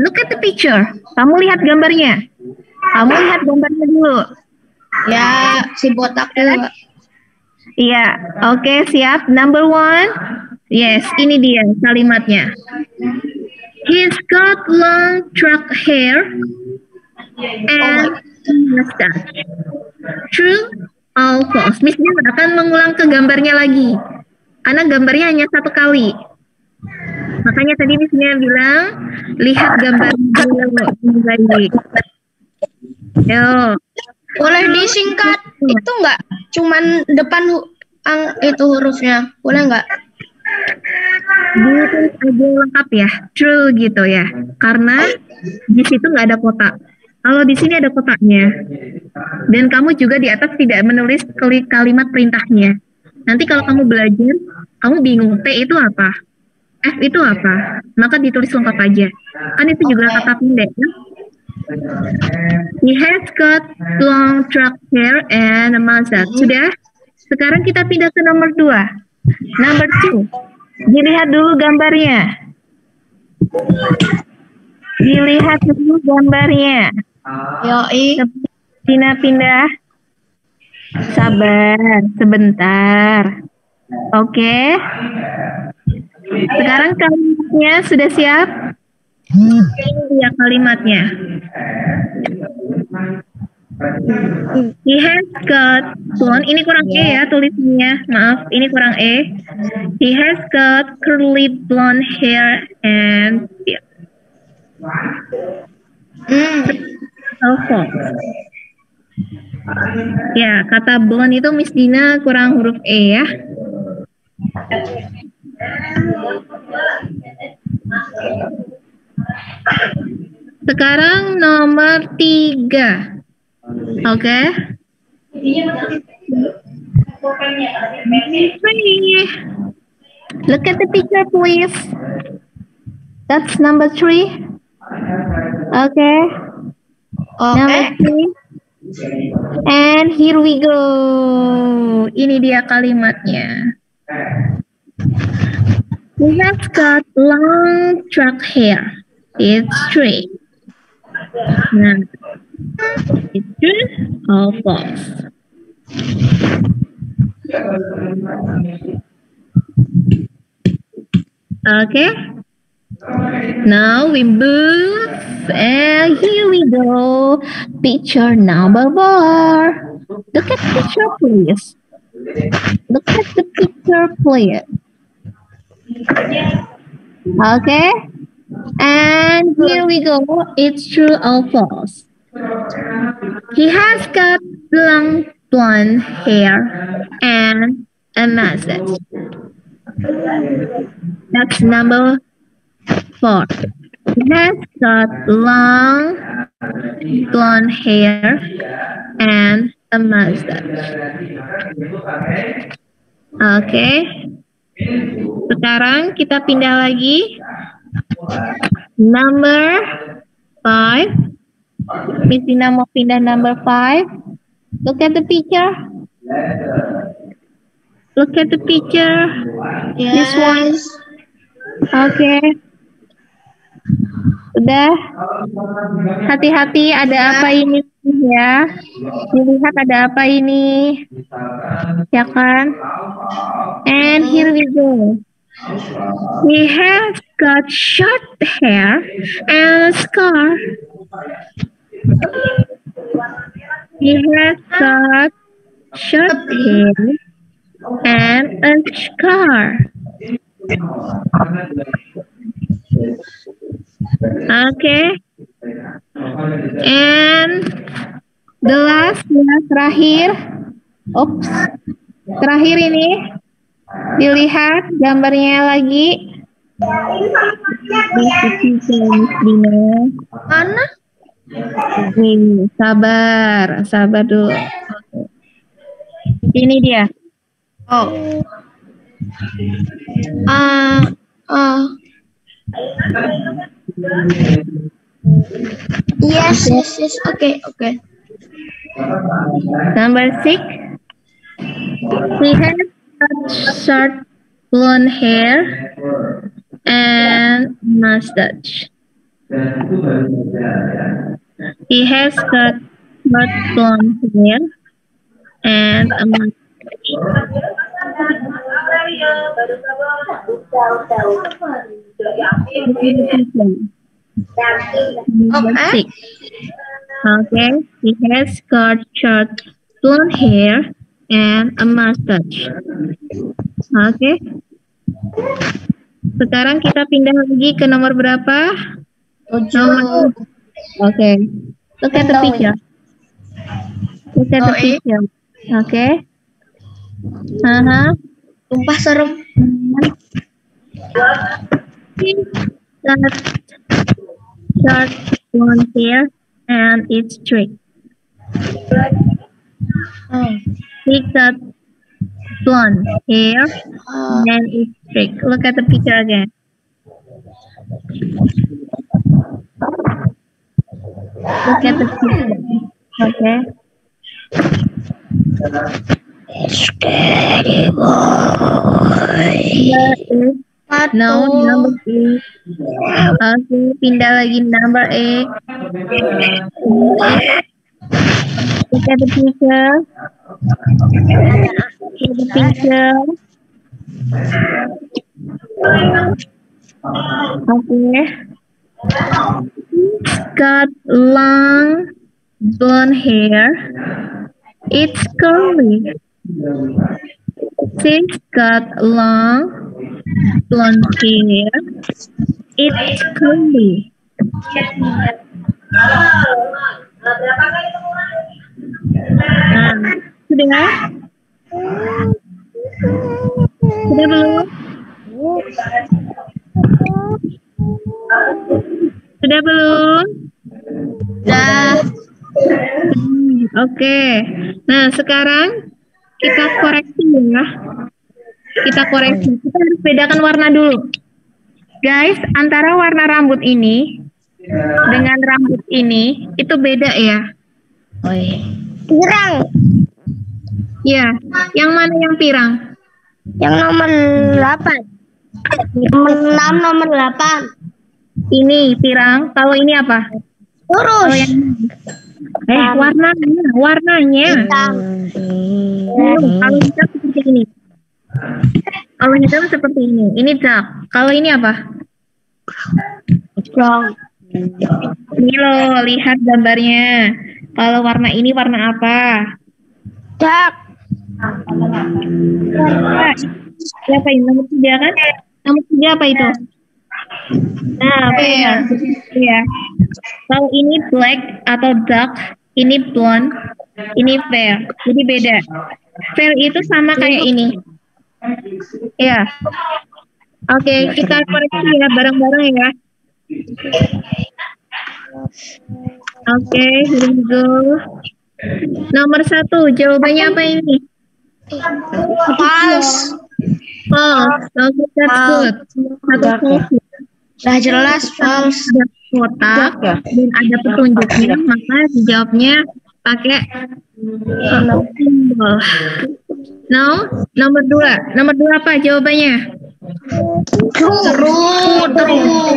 look at the picture. Kamu lihat gambarnya. Kamu lihat gambarnya dulu. Ya, si botak dulu. Iya, oke siap. Number one. Yes, ini dia kalimatnya. He's got long track hair and mustache. True or false? Miss akan mengulang ke gambarnya lagi. Karena gambarnya hanya satu kali. Makanya tadi Miss Dian bilang, lihat gambarnya dulu lagi. Yo, Boleh disingkat itu enggak? Cuman depan hu- ang itu hurufnya. Boleh enggak? ditulis aja lengkap ya, true gitu ya. Karena di situ nggak ada kotak. Kalau di sini ada kotaknya. Dan kamu juga di atas tidak menulis kali- kalimat perintahnya. Nanti kalau kamu belajar, kamu bingung T itu apa? F itu apa? Maka ditulis lengkap aja. Kan itu juga kata pendek kan? He has got long dark hair and a mustache. Sudah? Sekarang kita pindah ke nomor dua. Number two. Dilihat dulu gambarnya. Dilihat dulu gambarnya. Yoi. Pindah-pindah. Sabar, sebentar. Oke. Sekarang kalimatnya sudah siap? Ini dia kalimatnya. He has got blonde. Ini kurang E ya tulisannya. Maaf, ini kurang E. He has got curly blonde hair and beard. Hmm. Telepon. Ya, kata blonde itu Miss Dina kurang huruf E ya. Sekarang nomor tiga. Oke. Three. Look at the picture, please. That's number three. Okay. Number Oke. three. And here we go. Ini dia kalimatnya. He has got long dark hair. It's straight. Nah, it's true or false? Okay. Now we move, and here we go. Picture number four. Look at the picture, please. Look at the picture, please. Okay. And here we go. It's true or false. He has got long blonde hair and a mustache. That's number four. He has got long blonde hair and a mustache. Oke. Sekarang kita pindah lagi. Number five. Miss Dina mau pindah number five. Look at the picture. Look at the picture. This one. Yes. Udah. Hati-hati ada apa ini ya. Dilihat ada apa ini. Ya kan? And here we go. He has got short hair and a scar. He has got short hair and a scar. Okay. And the last ya terakhir. Oops. Terakhir ini dilihat gambarnya lagi. Mana? Sabar, sabar dulu. Ini dia. Oh. Ah, ah. Yes, yes, yes. Okay, okay. Number six. He has short blonde hair and mustache. He has got short blonde hair and a Number Okay. six. Okay, he has got short blonde hair and a mustache. Oke. Sekarang kita pindah lagi ke nomor berapa? Nomor Oke. Look at the picture. Look at the Oh, iya. picture. Oke. Sumpah serem. Got short blonde hair and it's straight. Oh. He got blonde hair and it's straight. Look at the picture again. Look at the picture. Okay. Number eight. satu. Number eight. Okay, pindah lagi number eight. Look at the picture. Look at the picture. Okay. Got long blonde hair. It's curly. She's got long blonde hair. It's curly. Nah, sudah? Sudah belum? Sudah belum? Dah. Hmm, Oke. Nah, sekarang kita koreksi ya. Kita koreksi. Kita harus bedakan warna dulu. Guys, antara warna rambut ini dengan rambut ini itu beda ya. Oh iya. Pirang. Ya, yang mana yang pirang? Yang nomor 8. Nomor 6, nomor 8. Ini pirang. Kalau ini apa? Kalau Lurus. yang eh warnanya, warnanya. Hitam. Hmm, kalau hitam seperti ini. Kalau hitam seperti ini. Ini dark. Kalau ini apa? Brown. Ini loh, lihat gambarnya. Kalau warna ini warna apa? Dark. Warna. Siapa ini? Nomor tiga kan? Nomor tiga apa itu? Nah, fair. Ya. Kalau ini black atau dark, ini blonde, ini fair. Jadi beda. Fair itu sama kayak ini. Ya. Oke, kita koreksi ya bareng-bareng ya. Oke, here we go. Nomor satu, jawabannya apa ini? False. False. Oke, that's good. Satu false. Udah jelas false. Kotak dan ada petunjuknya, maka dijawabnya pakai uh, simbol. Now, nomor dua. Nomor dua apa jawabannya? True. True. True.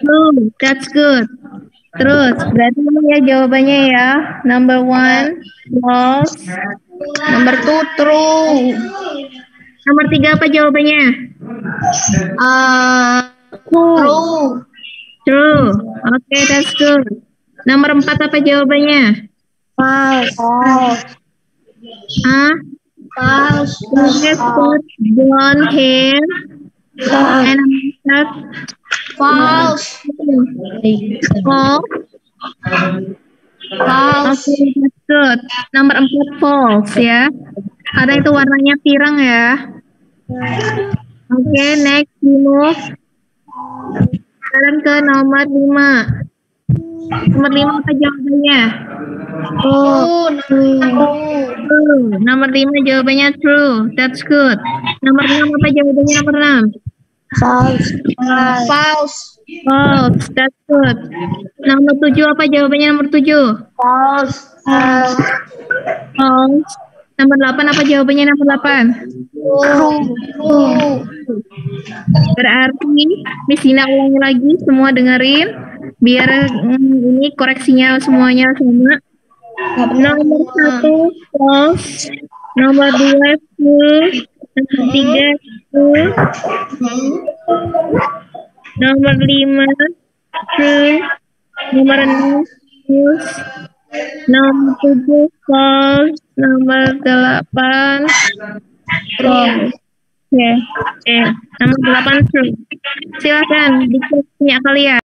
True, that's good. Terus, berarti ini ya jawabannya ya. Number one, false. Nomor 2 true. Nomor tiga apa jawabannya? Ah, true. True. Oke, that's good. Nomor empat apa jawabannya? False. False. Hah? False. Has got blonde hair and a mustache. False. False. False. Oke, that's good. Nomor empat false ya. Karena itu warnanya pirang ya. Oke, next we move. Sekarang ke nomor lima. Nomor lima apa jawabannya? True. True. True. Nomor lima jawabannya true. That's good. Nomor enam apa jawabannya nomor enam? False. False. False. That's good. Nomor tujuh apa jawabannya nomor tujuh? False. False. False. Nomor delapan apa jawabannya nomor delapan? True. True. Berarti Miss Dina ulangi lagi semua dengerin. biar mm, ini koreksinya semuanya sama. Nomor satu false, nomor dua full, nomor tiga full, nomor lima true, nomor enam false, nomor tujuh false, nomor delapan false. Oke, oke. Nomor delapan true. Silakan dicek punya kalian.